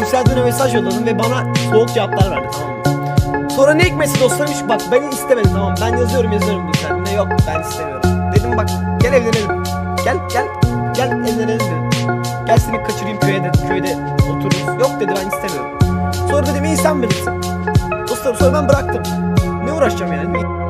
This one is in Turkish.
Yükseldiğine mesaj yolladım ve bana soğuk cevaplar verdi tamam mı? Sonra ne hikmetse dostlarım hiç bak beni istemedim tamam ben yazıyorum yazıyorum bu Gülsel'le yok ben istemiyorum. Dedim bak gel evlenelim. Gel gel gel evlenelim dedim. Gel seni kaçırayım köye de köyde otururuz. Yok dedi ben istemiyorum. Sonra dedim iyi sen bilirsin. Dostlarım sonra ben bıraktım. Ne uğraşacağım yani?